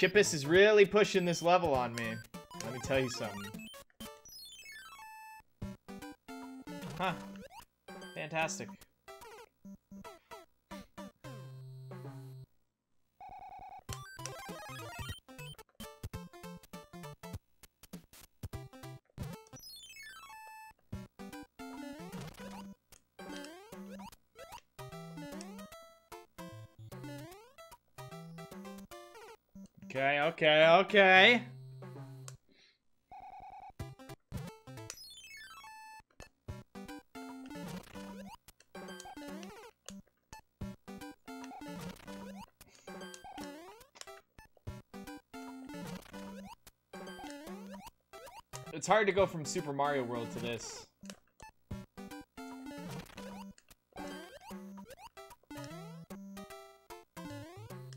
Chippus is really pushing this level on me. Let me tell you something. Huh. Fantastic. Okay, okay, okay. It's hard to go from Super Mario World to this.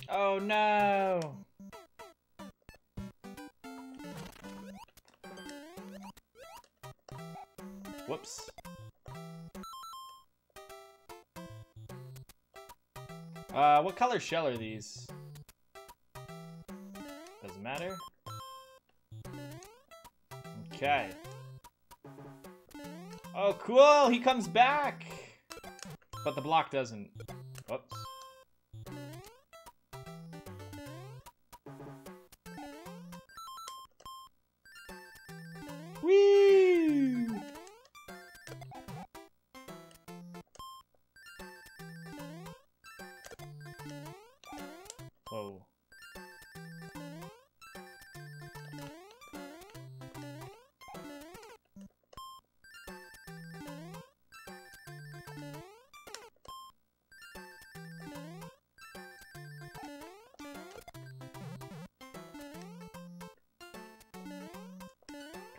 Oh no! Whoops. Uh, what color shell are these? Doesn't matter. Okay. Oh, cool! He comes back! But the block doesn't.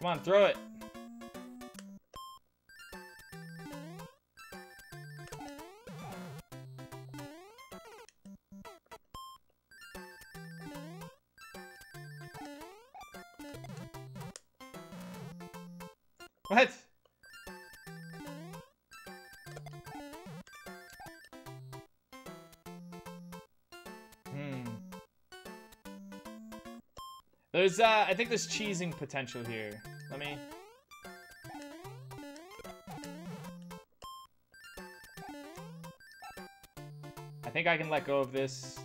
Come on, throw it. What? Hmm. There's, uh, I think there's cheesing potential here. Let me... I think I can let go of this.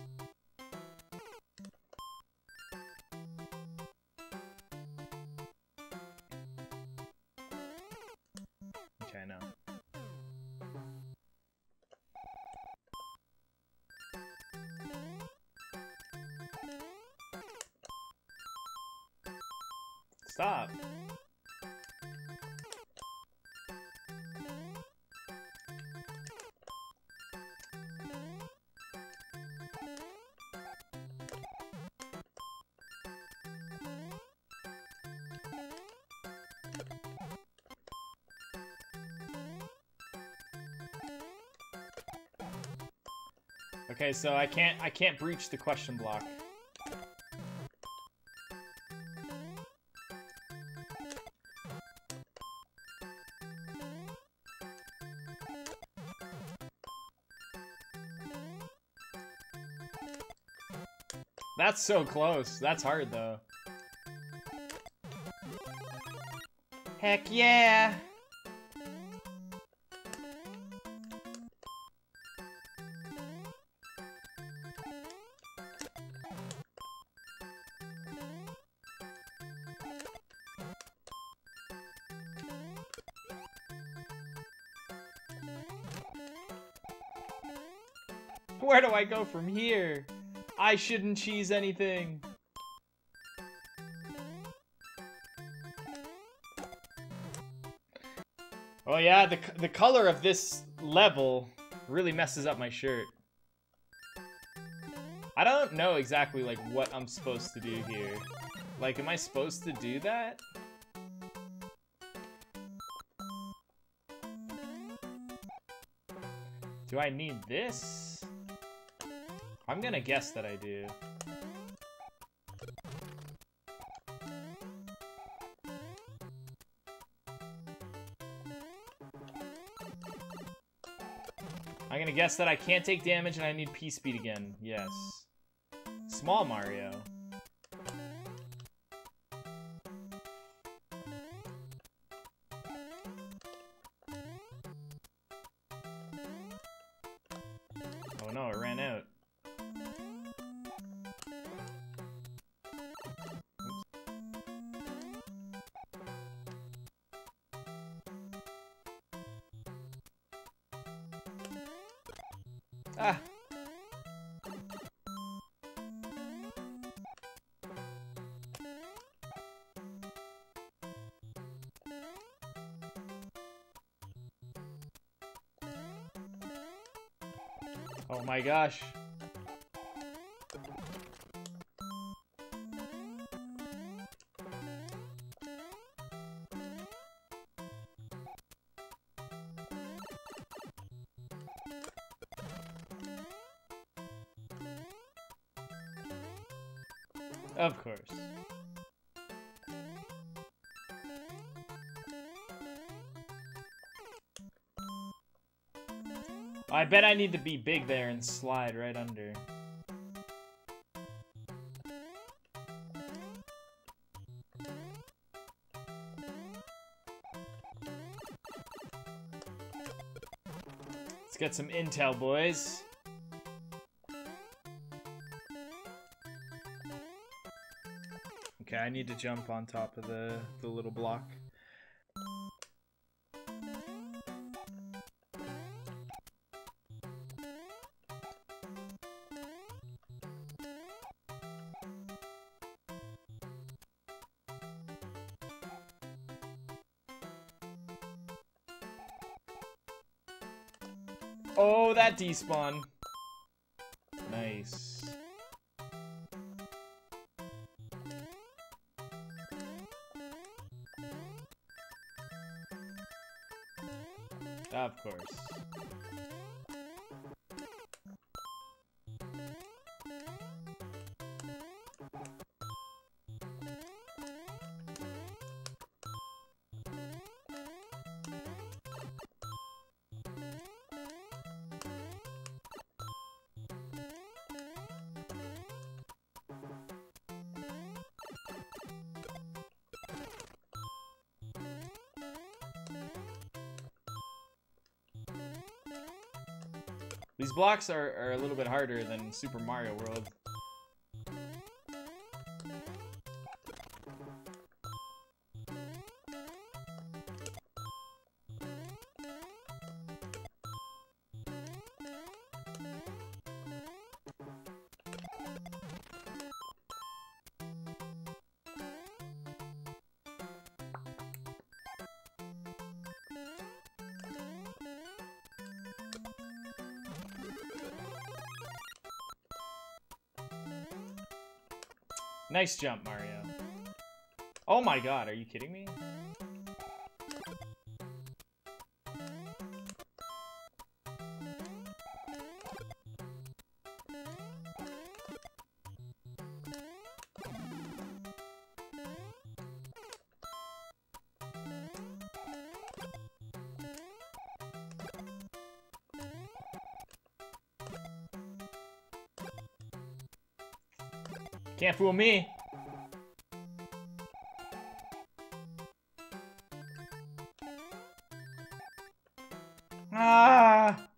Stop. Okay, so I can't I can't breach the question block. That's so close. That's hard though. Heck yeah! Where do I go from here? I shouldn't cheese anything. Oh yeah, the, the color of this level really messes up my shirt. I don't know exactly like what I'm supposed to do here. Like, am I supposed to do that? Do I need this? I'm gonna guess that I do. I'm gonna guess that I can't take damage and I need P-Speed again. Yes. Small Mario. Ah! Oh my gosh. Of course. I bet I need to be big there and slide right under. Let's get some intel, boys. Need to jump on top of the, the little block. Oh, that despawn. Nice. Of course. These blocks are, are a little bit harder than Super Mario World. Nice jump, Mario. Oh my god, are you kidding me? Can't fool me. Ah!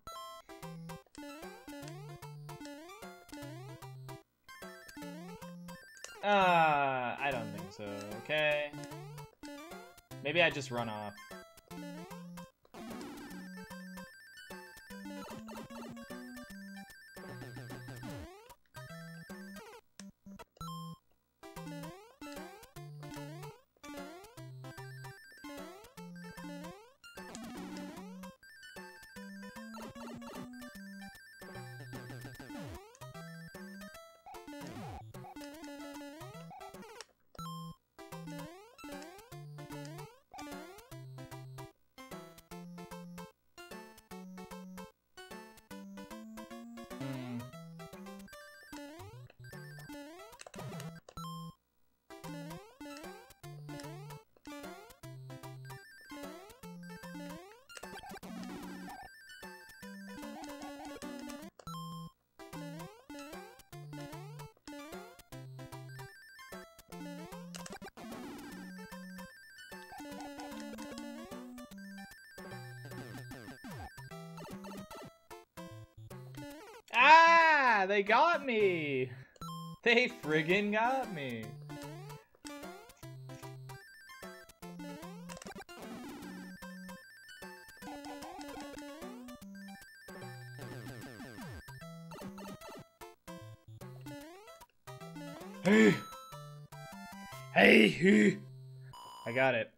Ah, I don't think so. Okay. Maybe I just run off. Ah, they got me. They friggin' got me. Hey! Hey! I got it.